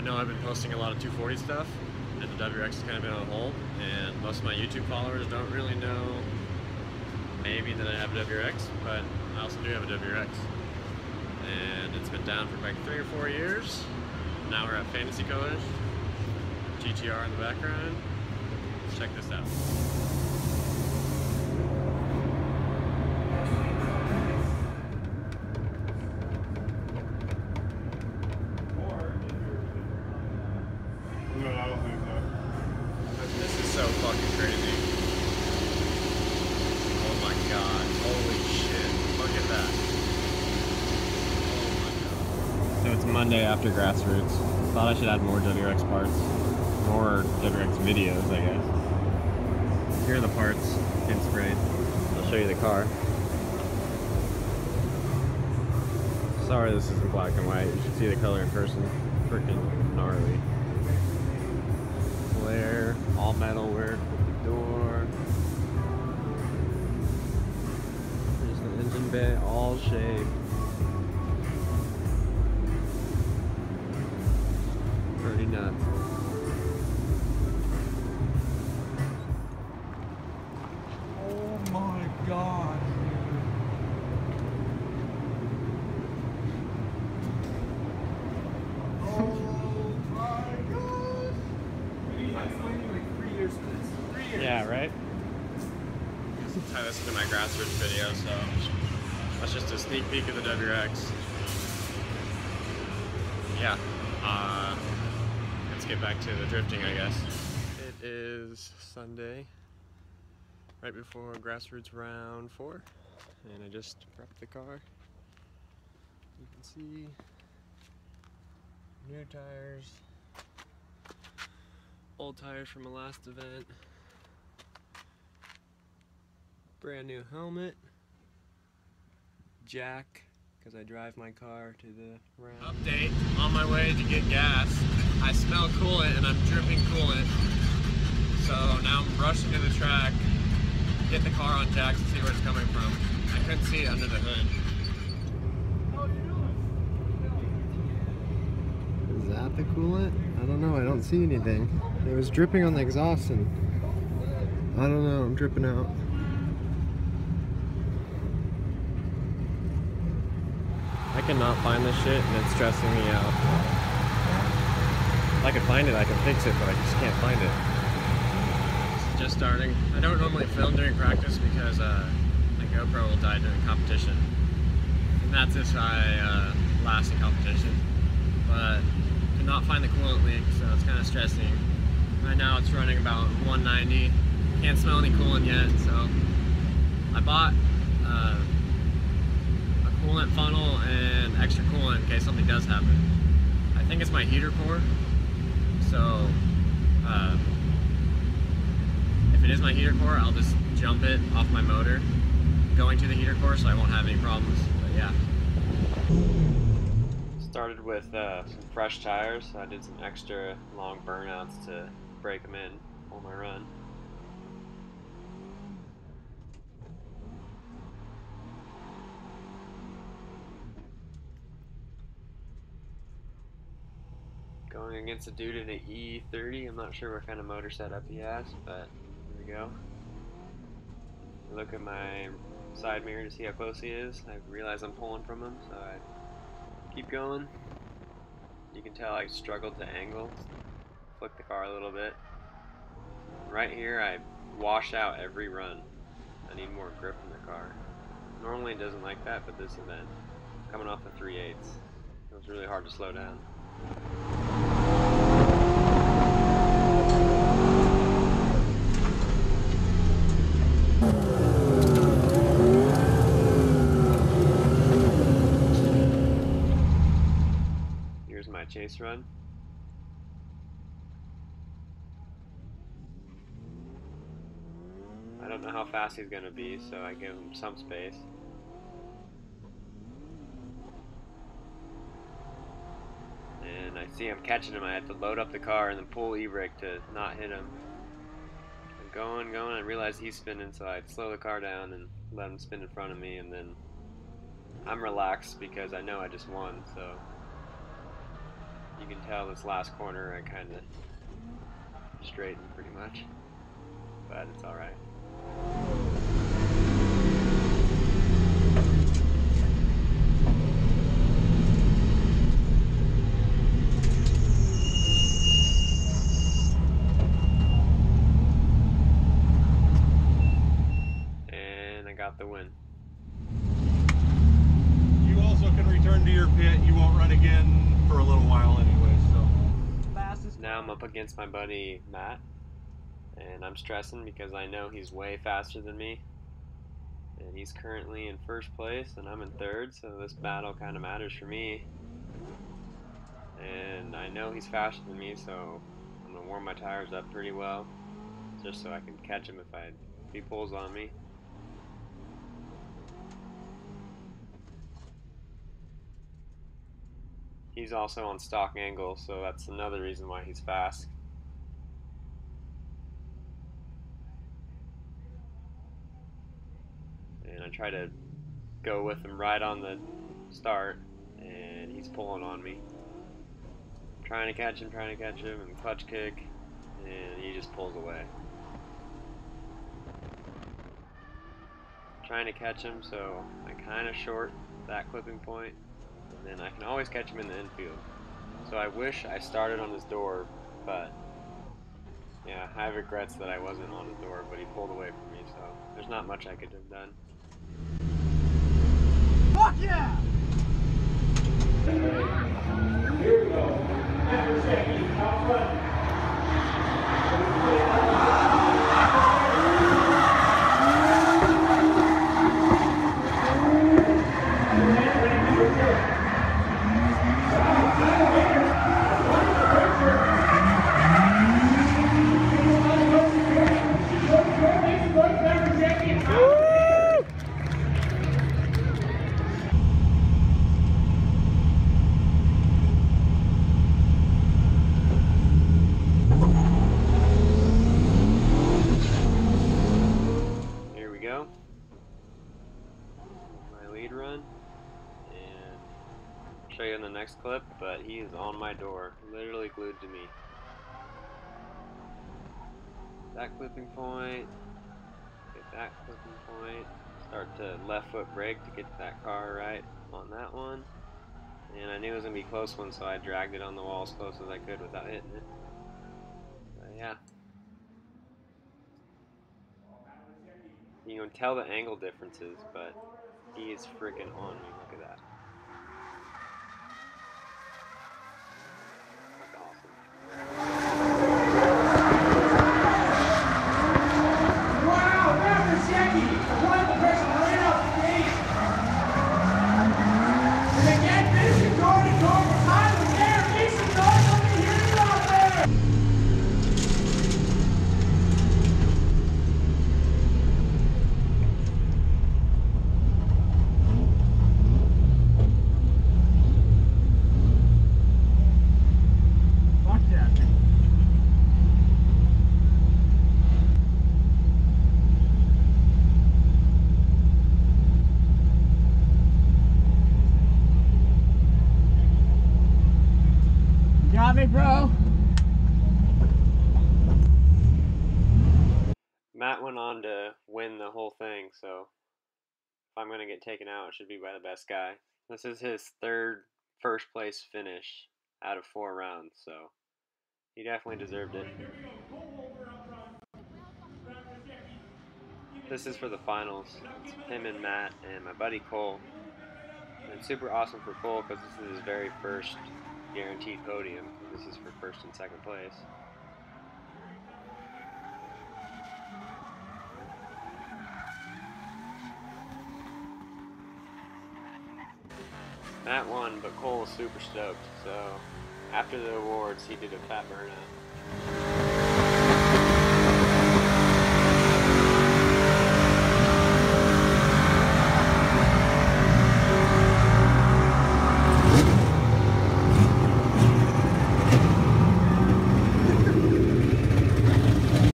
I know I've been posting a lot of 240 stuff, and the WRX has kind of been on hold, and most of my YouTube followers don't really know maybe that I have a WRX, but I also do have a WRX. And it's been down for like three or four years. Now we're at Fantasy Colors, GTR in the background. Let's check this out. No, I don't think so. This is so fucking crazy. Oh my god. Holy shit. Look at that. Oh my god. So it's Monday after Grassroots. Thought I should add more WRX parts. More WRX videos, I guess. Here are the parts in sprayed. I'll show you the car. Sorry this isn't black and white. You should see the color in person. Freaking gnarly flare, all metal work with the door. There's the engine bay, all shaved. Pretty nuts. Oh my god. Oh my god. I'm waiting like three years for this. Three years. Yeah, right? Tie this into my grassroots video, so that's just a sneak peek of the WRX. Yeah, uh, let's get back to the drifting, I guess. It is Sunday, right before grassroots round four, and I just prepped the car. You can see new tires, old tires from the last event, brand new helmet, jack, because I drive my car to the round. Update, on my way to get gas. I smell coolant and I'm dripping coolant. So now I'm rushing to the track, get the car on jacks to see where it's coming from. I couldn't see it under the hood. Is that the coolant? I don't know, I don't see anything. It was dripping on the exhaust and I don't know, I'm dripping out. I cannot find this shit and it's stressing me out. If I could find it, I can fix it, but I just can't find it. Just starting. I don't normally film during practice because uh, my GoPro will die during competition. And that's if I uh, last in competition. But could not find the coolant leak, so it's kind of stressing. Right now it's running about 190. Can't smell any coolant yet, so I bought uh, a coolant funnel and extra coolant in case something does happen. I think it's my heater core, so uh, if it is my heater core, I'll just jump it off my motor going to the heater core so I won't have any problems. But yeah. Started with uh, some fresh tires, so I did some extra long burnouts to break them in on my run. Going against a dude in an E30. I'm not sure what kind of motor setup he has, but here we go. Look at my side mirror to see how close he is. I realize I'm pulling from him, so I keep going. You can tell I struggled to angle, flick the car a little bit. Right here, I wash out every run. I need more grip in the car. Normally it doesn't like that, but this event, coming off the 3 8 it was really hard to slow down. Chase run. I don't know how fast he's going to be, so I give him some space. And I see I'm catching him. I have to load up the car and then pull e-brake to not hit him. I'm going, going. I realize he's spinning, so I slow the car down and let him spin in front of me. And then I'm relaxed because I know I just won. So You can tell this last corner I kind of straightened pretty much, but it's alright. And I got the win. You also can return to your pit. You won't run again for a little while anyway, so. Fastest. Now I'm up against my buddy Matt, and I'm stressing because I know he's way faster than me. And he's currently in first place, and I'm in third, so this battle kind of matters for me. And I know he's faster than me, so I'm gonna warm my tires up pretty well, just so I can catch him if I if he pulls on me. He's also on stock angle, so that's another reason why he's fast. And I try to go with him right on the start, and he's pulling on me. trying to catch him, trying to catch him, and clutch kick, and he just pulls away. Trying to catch him, so I kind of short that clipping point and then I can always catch him in the infield. So I wish I started on his door, but yeah, I have regrets that I wasn't on his door, but he pulled away from me, so there's not much I could have done. Fuck yeah! Here we Run. And show you in the next clip, but he is on my door, literally glued to me. That clipping point, get that clipping point, start to left foot brake to get that car right on that one. And I knew it was going to be close one, so I dragged it on the wall as close as I could without hitting it. But yeah. You can tell the angle differences, but he is freaking on me. Look at that. That's awesome. Wow, Maverick One person right off the gate. And again, finishing door to door for Tyler there. Make some noise. Let me hear you out there. Fuck yeah. You Got me, bro. Matt went on to win the whole thing, so if I'm going to get taken out, it should be by the best guy. This is his third first place finish out of four rounds, so he definitely deserved it. This is for the finals. It's him and Matt and my buddy Cole. And it's super awesome for Cole because this is his very first guaranteed podium. This is for first and second place. Matt won, but Cole was super stoked. So after the awards, he did a fat burnout.